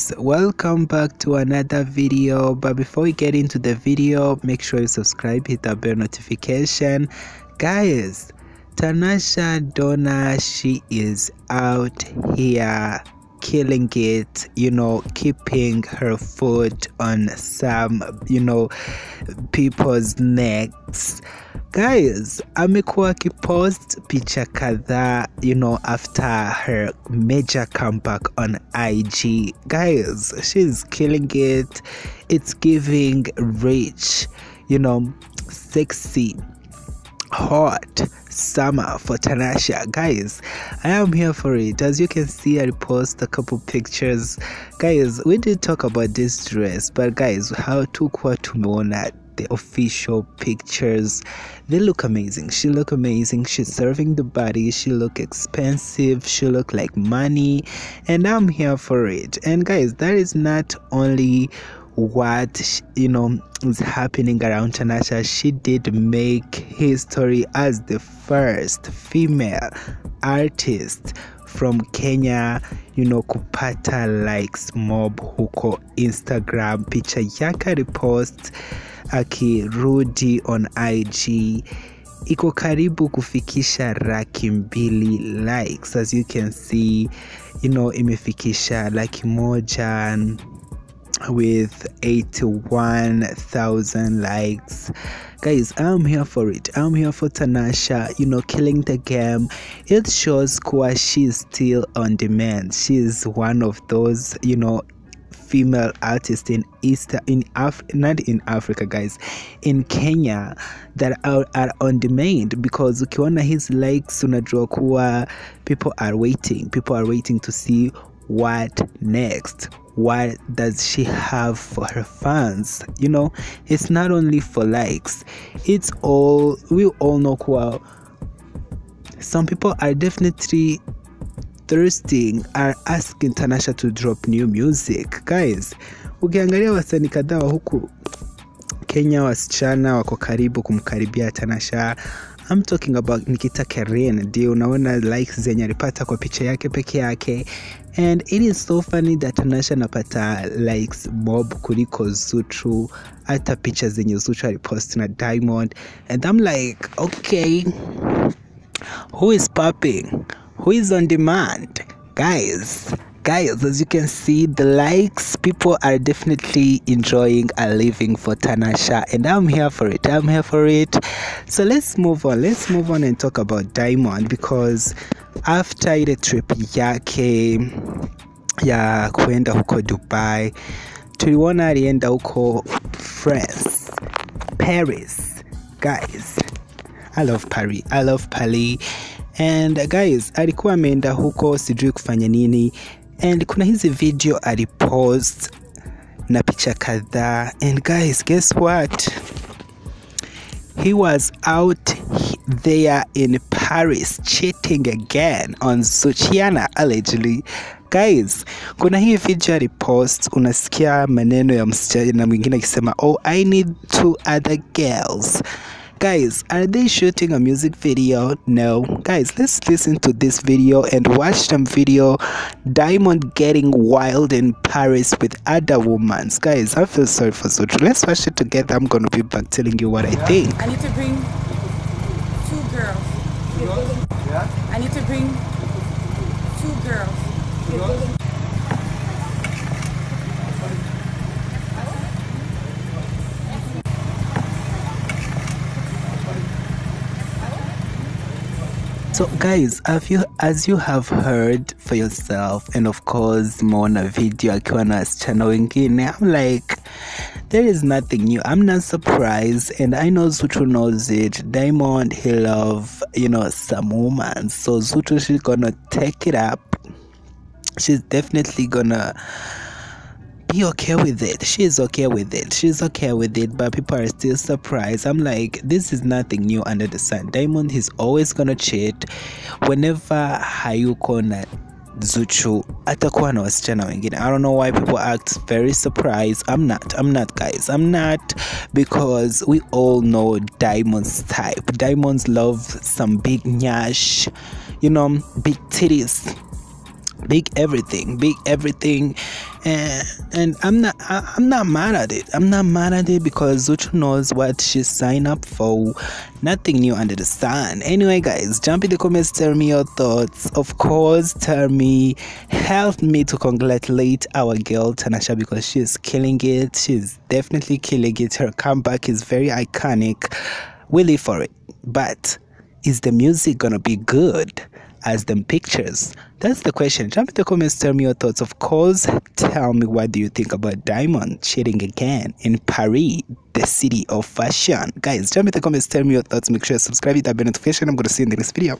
guys welcome back to another video. But before we get into the video make sure you subscribe hit the bell notification. Guys tanasha donna she is out here killing it you know keeping her foot on some you know people's necks guys amekuwa akipost picha kadhaa you know after her major comeback on ig guys she's killing it it's giving rich you know sexy hot summer for Tanasha. Guys, I am here for it. As you can see, I repost a couple pictures. Guys, we did talk about this dress, but guys, how tukwa tumeona the official pictures. They look amazing. She look amazing. She's serving the body. She look expensive. She look like money. And i'm here for it. And guys that is not only what you know is happening around Tanasha. She did make history as the first female artist from Kenya, you know, kupata likes mob huko Instagram. Picha yake repost akirudi on IG iko karibu kufikisha laki mbili likes as you can see you know imefikisha laki moja with 81,000 likes. Guys, I'm here for it. I'm here for Tanasha, you know, killing the game. It shows kuwa she's still on demand. She's one of those, you know, female artists in East in Af not in Africa guys in Kenya that are, are on demand because ukiona his likes unajua kuwa people are waiting people are waiting to see what next what does she have for her fans? You know it's not only for likes. It's all we all know well some people are definitely thirsting are asking tanasha to drop new music. Guys ukiangalia wasanii kadhaa wa huku kenya wasichana wako karibu kumkaribia tanasha I'm talking about Nikita Kering ndio unaona likes zenye alipata kwa picha yake peke yake. And it is so funny that Tanasha anapata likes mob kuliko Zuchu hata picha zenye Zuchu alipost na Diamond. And I'm like okay who is popping? Who is on demand? Guys guys as you can see the likes people are definitely enjoying a living for tanasha and i'm here for it i'm here for it. So let's move on let's move on and talk about diamond because after ile trip yake ya kuenda huko dubai tuliona alienda huko france paris. Guys i love paris i love paris. And guys alikuwa ameenda huko sijui kufanya nini and kuna hizi video alipost na picha kadhaa. And guys guess what? He was out there in paris cheating again on suchiana allegedly. Guys kuna hii video alipost unasikia maneno ya msichana mwingine akisema oh i need two other girls guys are they shooting a music video no guys let's listen to this video and watch some video diamond getting wild in paris with other women guys i feel sorry for Zuchu. let's watch it together i'm gonna be back telling you what i think I need to bring two girls. yeah. I need to bring two girls. So guys, you as you have heard for yourself and of course mona video akiwa na wasichana wengine I'm like there is nothing new. I'm not surprised and I know Zuchu knows it. Diamond he love, you know, some woman. So Zuchu she's gonna take it up. She's definitely gonna be okay with it. She's okay with it. She's okay with it, but people are still surprised. I'm like, this is nothing new under the sun. Diamond is always gonna cheat whenever hayuko na Zuchu atakuwa na wasichana wengine. I don't know why people act very surprised. I'm not. I'm not, guys. I'm not because we all know Diamond's type. Diamonds love some big nyash, you know, big titties big everything big everything and and I'm not I, am not mad at it. I'm not mad at it because Zuchu knows what she signed up for. Nothing new under the sun. Anyway, guys, jump in the comments, tell me your thoughts. Of course, tell me, help me to congratulate our girl Tanasha because she's killing it. She's definitely killing it. Her comeback is very iconic. We live for it. But is the music gonna be good? As them pictures? That's the question. Jump in the comments, tell me your thoughts. Of course, tell me what do you think about Diamond cheating again in Paris, the city of fashion. Guys, jump in the comments, tell me your thoughts. Make sure to subscribe, hit that bell notification. I'm gonna see you in the next video.